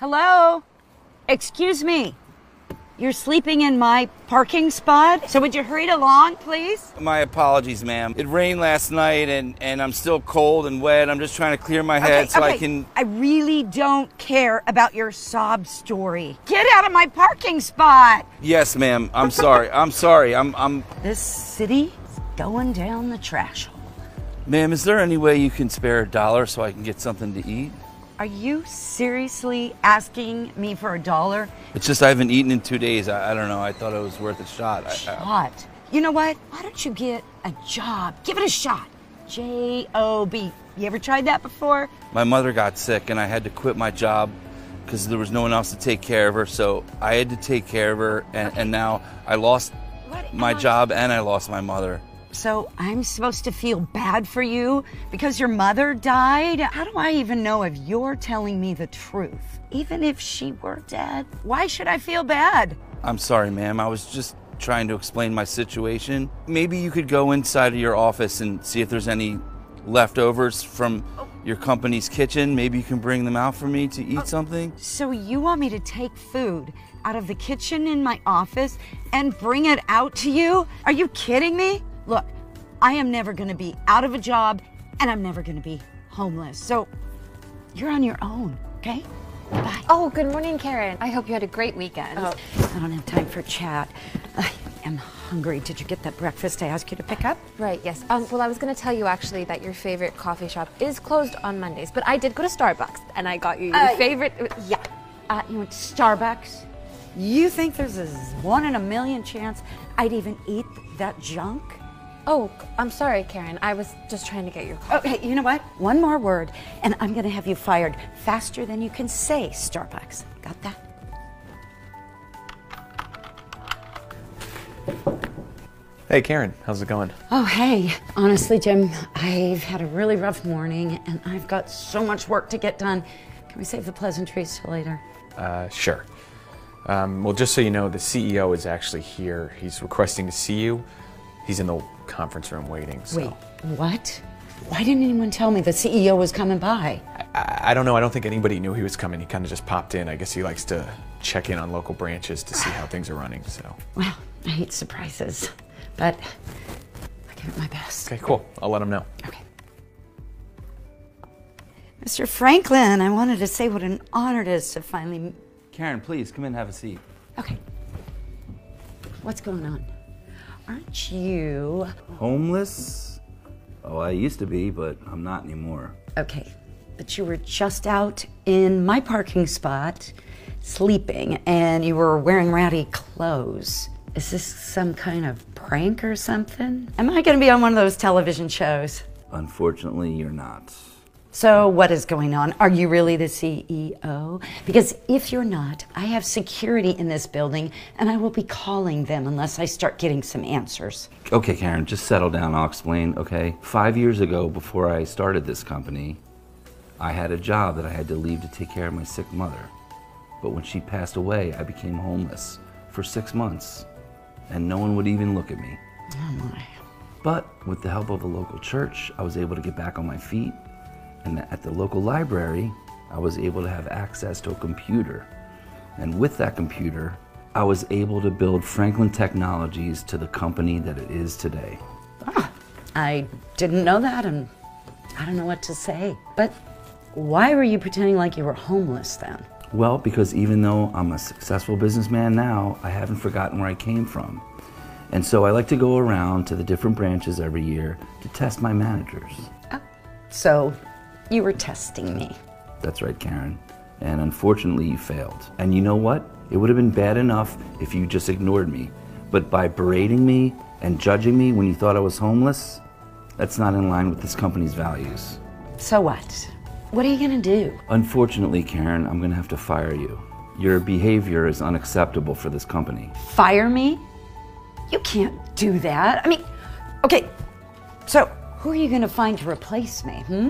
Hello? Excuse me. You're sleeping in my parking spot? So would you hurry along, please? My apologies, ma'am. It rained last night and, and I'm still cold and wet. I'm just trying to clear my head so I can. I really don't care about your sob story. Get out of my parking spot. Yes, ma'am. I'm sorry. I'm sorry. I'm, I'm. This city is going down the trash hole. Ma'am, is there any way you can spare a dollar so I can get something to eat? Are you seriously asking me for a dollar? It's just I haven't eaten in two days. I, I don't know. I thought it was worth a shot. I, I, Shot. You know what? Why don't you get a job? Give it a shot. J O B. You ever tried that before? my mother got sick and I had to quit my job because there was no one else to take care of her. So I had to take care of her, and, and now I lost What my I- job and I lost my mother. So I'm supposed to feel bad for you because your mother died? How do I even know if you're telling me the truth? Even if she were dead, why should I feel bad? I'm sorry, ma'am. I was just trying to explain my situation. Maybe you could go inside of your office and see if there's any leftovers from your company's kitchen. Maybe you can bring them out for me to eat oh, something. So you want me to take food out of the kitchen in my office and bring it out to you? Are you kidding me? Look, I am never going to be out of a job and I'm never going to be homeless. So you're on your own, okay? Bye. Oh, good morning, Karen. I hope you had a great weekend. Oh, I don't have time for chat. I am hungry. Did you get that breakfast I asked you to pick up? Right, yes. Um, well, I was going to tell you actually that your favorite coffee shop is closed on Mondays, but I did go to Starbucks and I got you your Uh, favorite. Yeah. Uh, you went to Starbucks? You think there's a one in a million chance I'd even eat that junk? Oh, I'm sorry, Karen. I was just trying to get your coffee. Okay, you know what? One more word, and I'm going to have you fired faster than you can say Starbucks. Got that? Hey, Karen, how's it going? Oh, hey. Honestly, Jim, I've had a really rough morning, and I've got so much work to get done. Can we save the pleasantries till later? Uh, sure. Um, well, just so you know, the CEO is actually here. He's requesting to see you. He's in the conference room waiting. So. Wait, what? Why didn't anyone tell me the CEO was coming by? I, I don't know. I don't think anybody knew he was coming. He kind of just popped in. I guess he likes to check in on local branches to see how things are running. So. Well, I hate surprises, but I give it my best. Okay, cool. I'll let him know. Okay. Mr. Franklin, I wanted to say what an honor it is to finally. Karen, please come in and have a seat. Okay. What's going on? Aren't you. Homeless? Oh, I used to be, but I'm not anymore. Okay, but you were just out in my parking spot sleeping and you were wearing ratty clothes. Is this some kind of prank or something? Am I going to be on one of those television shows? Unfortunately, you're not. So, what is going on? Are you really the CEO? Because if you're not, I have security in this building and I will be calling them unless I start getting some answers. Okay, Karen, just settle down. I'll explain, okay? Five years ago, before I started this company, I had a job that I had to leave to take care of my sick mother. But when she passed away, I became homeless for six months, and no one would even look at me. Oh my. But with the help of a local church, I was able to get back on my feet. And at the local library, I was able to have access to a computer. And with that computer, I was able to build Franklin Technologies to the company that it is today. Ah, I didn't know that and I don't know what to say. But why were you pretending like you were homeless then? Well, because even though I'm a successful businessman now, I haven't forgotten where I came from. And so I like to go around to the different branches every year to test my managers. Oh, So, you were testing me. That's right, Karen. And unfortunately, you failed. And you know what? It would have been bad enough if you just ignored me. But by berating me and judging me when you thought I was homeless, that's not in line with this company's values. So what? What are you gonna do? Unfortunately, Karen, I'm going to have to fire you. Your behavior is unacceptable for this company. Fire me? You can't do that. I mean, okay, so who are you gonna find to replace me, hmm?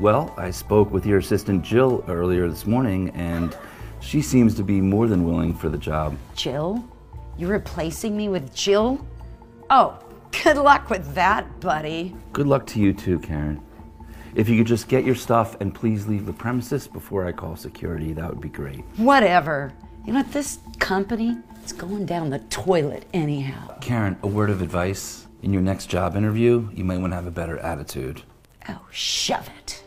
Well, I spoke with your assistant Jill earlier this morning, and she seems to be more than willing for the job. Jill? You're replacing me with Jill? Oh, good luck with that, buddy. Good luck to you too, Karen. If you could just get your stuff and please leave the premises before I call security, that would be great. Whatever. You know what? This company is going down the toilet anyhow. Karen, a word of advice. In your next job interview, you might want to have a better attitude. Oh, shove it.